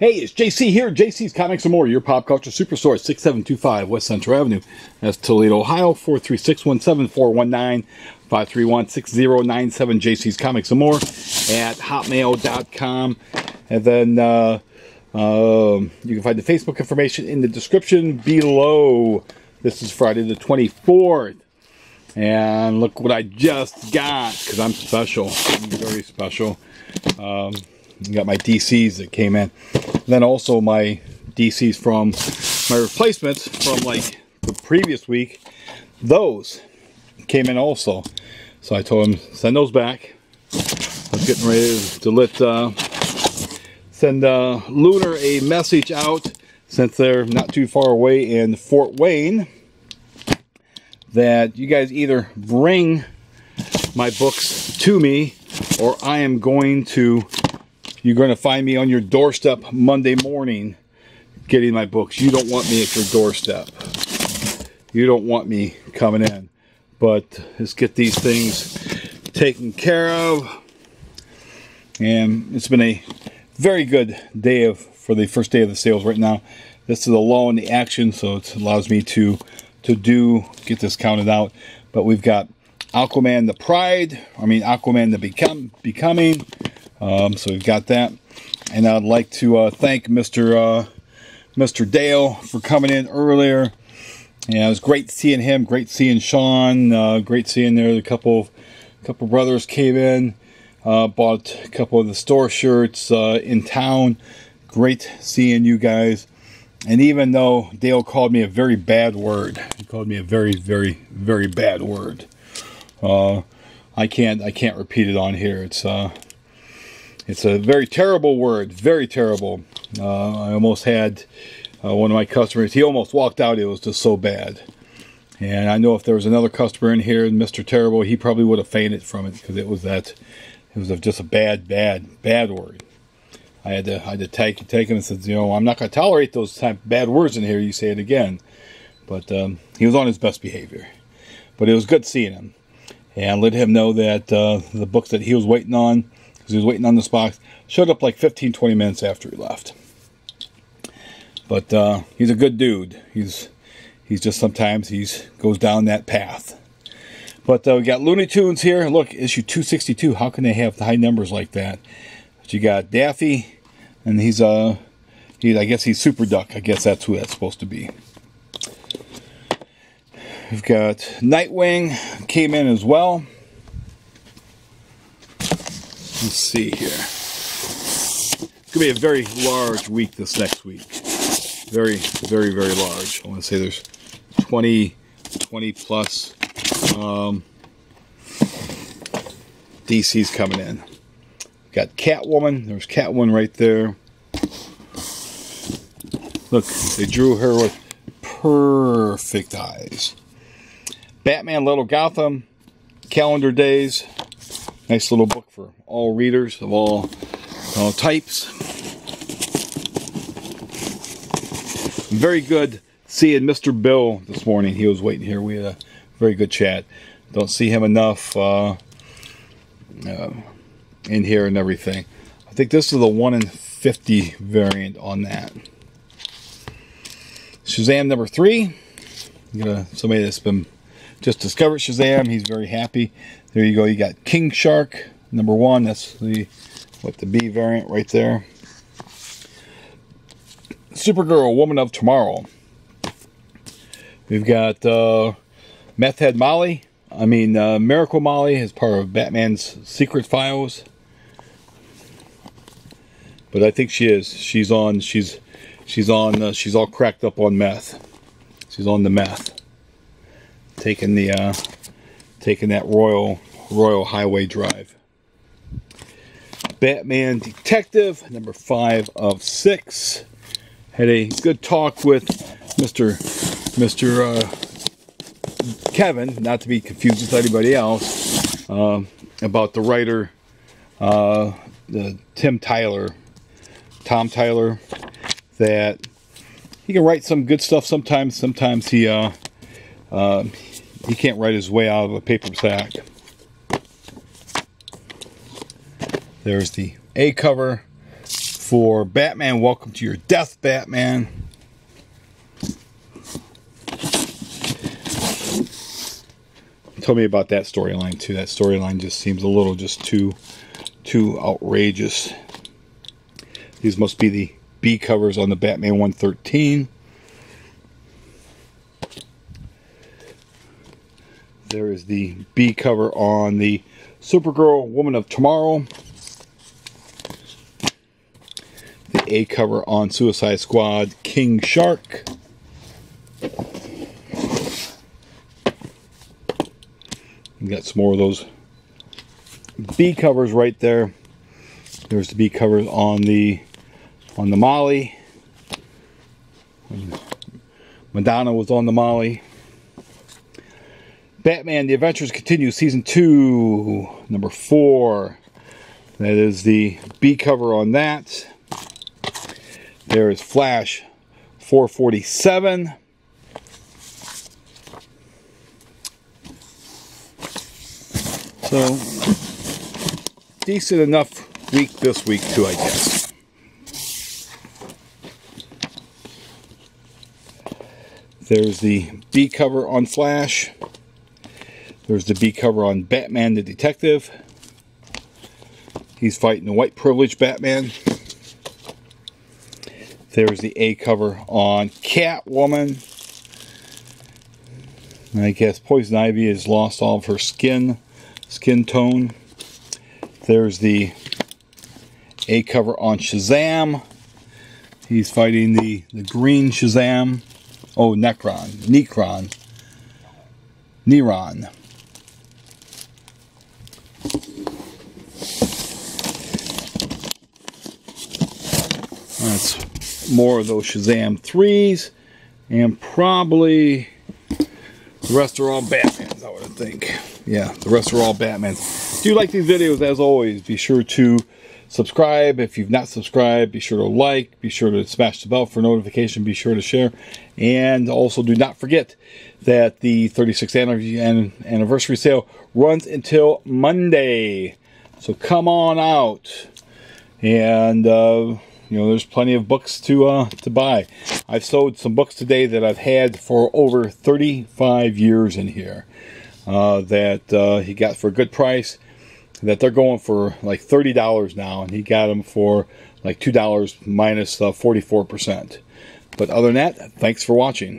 Hey, it's JC here. JC's Comics and More, your pop culture superstore, 6725 West Central Avenue. That's Toledo, Ohio, 43617 531 6097. JC's Comics and More at hotmail.com. And then uh, uh, you can find the Facebook information in the description below. This is Friday the 24th. And look what I just got, because I'm special. I'm very special. Um, got my DCs that came in. And then also my DCs from my replacements from like the previous week. Those came in also. So I told him, send those back. I was getting ready to let uh, send uh, Lunar a message out since they're not too far away in Fort Wayne that you guys either bring my books to me or I am going to you're going to find me on your doorstep Monday morning getting my books. You don't want me at your doorstep. You don't want me coming in. But let's get these things taken care of. And it's been a very good day of for the first day of the sales right now. This is a lull in the action, so it allows me to to do get this counted out. But we've got Aquaman the Pride, I mean Aquaman the Become Becoming. Um, so we've got that. And I'd like to uh, thank Mr. Uh, Mr. Dale for coming in earlier. Yeah, it was great seeing him. Great seeing Sean. Uh, great seeing there. A couple, couple brothers came in. Uh, bought a couple of the store shirts uh, in town. Great seeing you guys. And even though Dale called me a very bad word, he called me a very, very, very bad word. Uh, I can't, I can't repeat it on here. It's, it's a very terrible word, very terrible. Uh, I almost had uh, one of my customers. He almost walked out. It was just so bad. And I know if there was another customer in here, Mr. Terrible, he probably would have fainted from it because it was that, it was just a bad, bad, bad word. I had to I had to take take him and said, you know, I'm not going to tolerate those type bad words in here. You say it again, but um, he was on his best behavior. But it was good seeing him, and let him know that uh, the books that he was waiting on, because he was waiting on this box, showed up like 15, 20 minutes after he left. But uh, he's a good dude. He's he's just sometimes he's goes down that path. But uh, we got Looney Tunes here. Look, issue 262. How can they have high numbers like that? But you got Daffy, and he's uh, he I guess he's Super Duck. I guess that's who that's supposed to be. We've got Nightwing came in as well. Let's see here. It's gonna be a very large week this next week. Very, very, very large. I want to say there's 20, 20 plus um, DC's coming in. Got Catwoman. There's Catwoman right there. Look, they drew her with perfect eyes. Batman Little Gotham, Calendar Days. Nice little book for all readers of all, all types. Very good seeing Mr. Bill this morning. He was waiting here. We had a very good chat. Don't see him enough. Uh, uh, in here and everything. I think this is the 1 in 50 variant on that. Shazam number 3. You got somebody that's been just discovered Shazam. He's very happy. There you go. You got King Shark number 1. That's the what the B variant right there. Supergirl, Woman of Tomorrow. We've got uh, Meth Head Molly. I mean, uh, Miracle Molly is part of Batman's Secret Files. But I think she is. She's on. She's she's on. Uh, she's all cracked up on meth. She's on the meth. Taking the uh, taking that Royal Royal Highway Drive. Batman Detective number five of six. Had a good talk with Mr. Mr. Uh, Kevin, not to be confused with anybody else, uh, about the writer, uh, the Tim Tyler Tom Taylor that he can write some good stuff sometimes. Sometimes he uh, uh, he can't write his way out of a paper sack. There's the A cover for Batman. Welcome to your death, Batman. Tell me about that storyline too. That storyline just seems a little just too too outrageous. These must be the B covers on the Batman 113. There is the B cover on the Supergirl Woman of Tomorrow. The A cover on Suicide Squad King Shark. You got some more of those B covers right there. There's the B covers on the on the Molly. Madonna was on the Molly. Batman The Adventures Continue, Season 2, number 4. That is the B cover on that. There is Flash 447. So, decent enough week this week, too, I guess. There's the B cover on Flash. There's the B cover on Batman the Detective. He's fighting the white privilege Batman. There's the A cover on Catwoman. And I guess Poison Ivy has lost all of her skin, skin tone. There's the A cover on Shazam. He's fighting the, the green Shazam. Oh, Necron. Necron. Neron. More of those Shazam 3s. And probably the rest are all Batmans, I would think. Yeah, the rest are all Batmans. If you like these videos, as always, be sure to subscribe. If you've not subscribed, be sure to like. Be sure to smash the bell for notification. Be sure to share. And also do not forget that the 36th anniversary sale runs until Monday. So come on out. And... Uh, you know, there's plenty of books to uh, to buy. I've sold some books today that I've had for over 35 years in here uh, that uh, he got for a good price. That they're going for like $30 now, and he got them for like $2 minus 44%. Uh, but other than that, thanks for watching.